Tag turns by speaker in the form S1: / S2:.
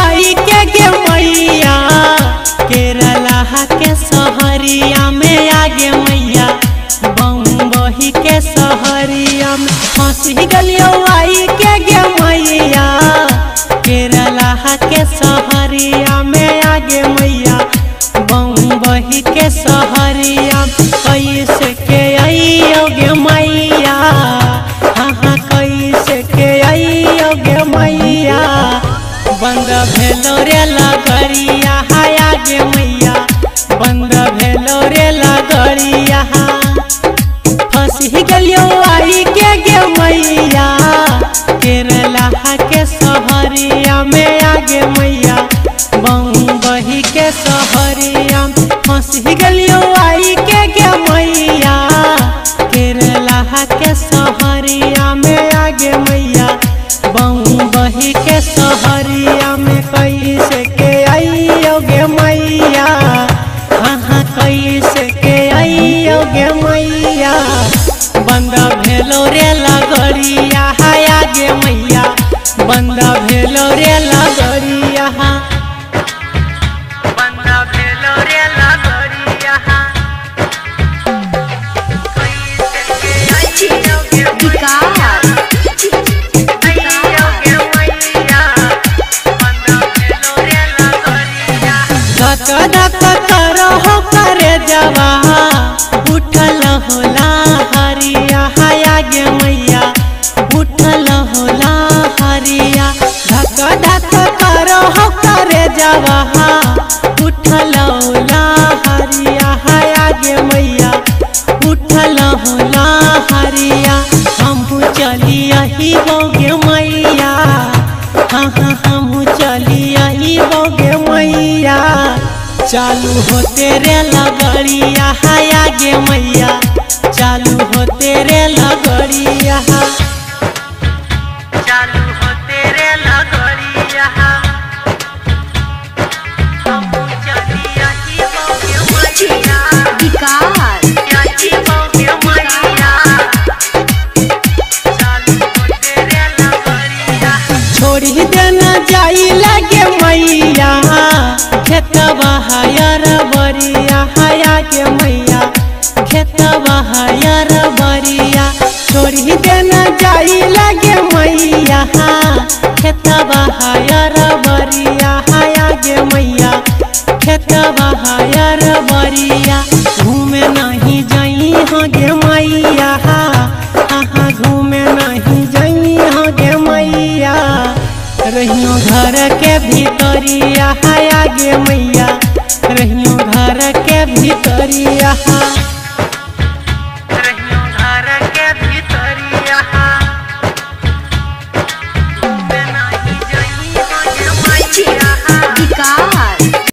S1: आई के गे मैया, केरला के सहरिया में आगे मैया बम्बही के सहरिया में हँसी गलियो आई के गे मैया, केरला के बंद भेलो रे लगरिया हाय आगे मैया। बंद भेलो रे लगरिया फंसी गलियो आई के गे मैया। केरला के सहरिया में आगे मैया। बम्बई के सहरिया फंसी गलियो मैया बंदा भेलो रे मैया मैया। हाँ हाँ हम चली ही गे मैया। चालू हो तेरे लगड़िया। हाया गे मैया, चालू हो तेरे लगड़िया। छोड़ी देना जाई लगे मैया। खेत हायर बरिया हाया के मैया। खेत हायर बरिया। छोड़ी देना जाई रहियो घर के भीतरिया आगे मैया।